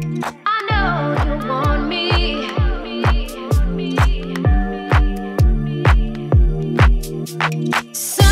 I know you want me. Some